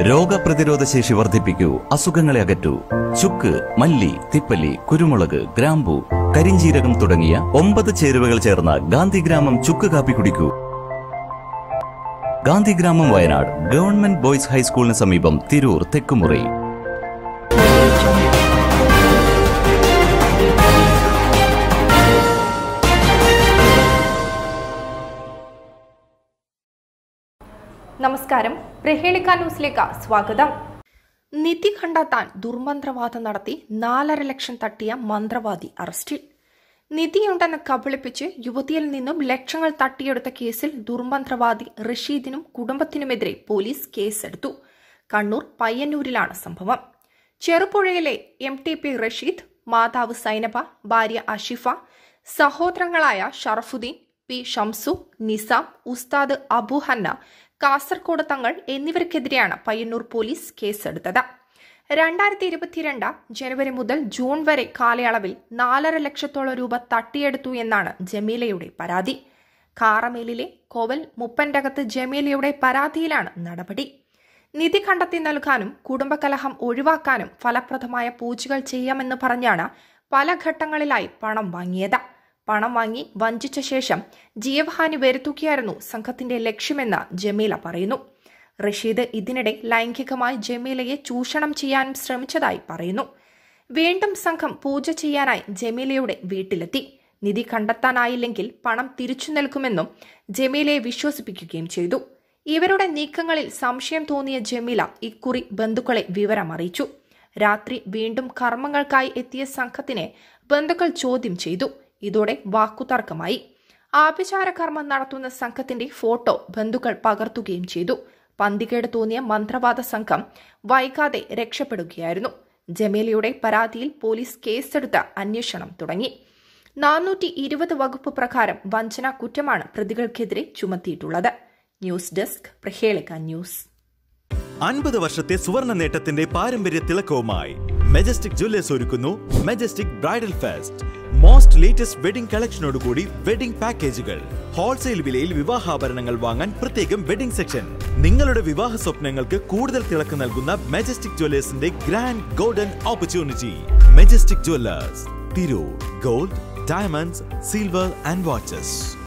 രോഗപ്രതിരോധ ശേഷി വർദ്ധിപ്പിക്കൂ അസുഖങ്ങളെ അകറ്റൂ. ചുക്ക് മല്ലി തിപ്പല്ലി കുരുമുളക് ഗ്രാമ്പു കരിഞ്ചീരകം തുടങ്ങിയ ഒമ്പത് ചേരുവകൾ ചേർന്ന ഗാന്ധിഗ്രാമം ചുക്ക് കാപ്പി കുടിക്കൂ. ഗാന്ധിഗ്രാമം വയനാട് ഗവൺമെന്റ് ബോയ്സ് ഹൈസ്കൂളിന് സമീപം തിരൂർ തെക്കുമുറി. നമസ്കാരം. പ്രഹേളിക്ക ന്യൂസിലേക്ക് സ്വാഗതം. നിധി കണ്ടെത്താൻ ദുർമന്ത്രവാദം നടത്തി നാലര ലക്ഷം തട്ടിയ മന്ത്രവാദി അറസ്റ്റിൽ. നിധിയുണ്ടെന്ന് കബളിപ്പിച്ച് യുവതിയിൽ നിന്നും ലക്ഷങ്ങൾ തട്ടിയെടുത്ത കേസിൽ ദുർമന്ത്രവാദി റഷീദിനും കുടുംബത്തിനുമെതിരെ പോലീസ് കേസെടുത്തു. കണ്ണൂർ പയ്യന്നൂരിലാണ് സംഭവം. ചെറുപുഴയിലെ എം ടി പി റഷീദ് മാതാവ് സൈനബ ഭാര്യ അഷിഫ സഹോദരങ്ങളായ ഷറഫുദ്ദീൻ പി ഷംസു നിസാം ഉസ്താദ് അബുഹന്ന കാസർകോട് തങ്ങൾ എന്നിവർക്കെതിരെയാണ് പയ്യന്നൂർ പോലീസ് കേസെടുത്തത്. രണ്ടായിരത്തി ഇരുപത്തിരണ്ട് ജനുവരി മുതൽ ജൂൺ വരെ കാലയളവിൽ നാലര ലക്ഷത്തോളം രൂപ തട്ടിയെടുത്തു എന്നാണ് ജമീലയുടെ പരാതി. കാറമേലിലെ കോവൽ മുപ്പന്റകത്ത് ജമീലയുടെ പരാതിയിലാണ് നടപടി. നിധി കണ്ടെത്തി നൽകാനും കുടുംബകലഹം ഒഴിവാക്കാനും ഫലപ്രദമായ പൂജകൾ ചെയ്യാമെന്ന് പറഞ്ഞാണ് പല ഘട്ടങ്ങളിലായി പണം വാങ്ങിയത്. പണം വാങ്ങി വഞ്ചിച്ച ശേഷം ജീവഹാനി വരുത്തുകയായിരുന്നു സംഘത്തിന്റെ ലക്ഷ്യമെന്ന് ജമീല പറയുന്നു. റഷീദ് ഇതിനിടെ ലൈംഗികമായി ജമീലയെ ചൂഷണം ചെയ്യാനും ശ്രമിച്ചതായി പറയുന്നു. വീണ്ടും സംഘം പൂജ ചെയ്യാനായി ജമീലയുടെ വീട്ടിലെത്തി. നിധി കണ്ടെത്താനായില്ലെങ്കിൽ പണം തിരിച്ചു നൽകുമെന്നും ജമീലയെ വിശ്വസിപ്പിക്കുകയും ചെയ്തു. ഇവരുടെ നീക്കങ്ങളിൽ സംശയം തോന്നിയ ജമീല ഇക്കുറി ബന്ധുക്കളെ വിവരമറിയിച്ചു. രാത്രി വീണ്ടും കർമ്മങ്ങൾക്കായി എത്തിയ സംഘത്തിനെ ബന്ധുക്കൾ ചോദ്യം ചെയ്തു. ഇതോടെ വാക്കുതർക്കമായി. ആഭിചാര കർമ്മം നടത്തുന്ന സംഘത്തിന്റെ ഫോട്ടോ ബന്ധുക്കൾ പകർത്തുകയും ചെയ്തു. പന്തികേട് തോന്നിയ മന്ത്രവാദ സംഘം വൈകാതെ രക്ഷപ്പെടുകയായിരുന്നു. ജമീലയുടെ പരാതിയിൽ പോലീസ് കേസെടുത്ത് അന്വേഷണം തുടങ്ങി. നാനൂറ്റി ഇരുപത് വകുപ്പ് പ്രകാരം വഞ്ചന കുറ്റമാണ് പ്രതികൾക്കെതിരെ ചുമത്തിയിട്ടുള്ളത്. News desk Prahelika news. അൻപത് വർഷത്തെ സുവർണ നേട്ടത്തിന്റെ പാരമ്പര്യ തിളക്കവുമായി മെജസ്റ്റിക് ജ്വല്ലേഴ്സ് ഒരുക്കുന്നു majestic bridal fest. Most latest wedding കളക്ഷനോടുകൂടി wedding പാക്കേജുകൾ ഹോൾസെയിൽ വിലയിൽ വിവാഹാഭരണങ്ങൾ വാങ്ങാൻ പ്രത്യേകം വെഡിംഗ് സെക്ഷൻ നിങ്ങളുടെ വിവാഹ സ്വപ്നങ്ങൾക്ക് കൂടുതൽ തിളക്കം നൽകുന്ന majestic ജ്വല്ലേഴ്സിന്റെ grand golden opportunity majestic jewellers Tirur gold diamonds silver and watches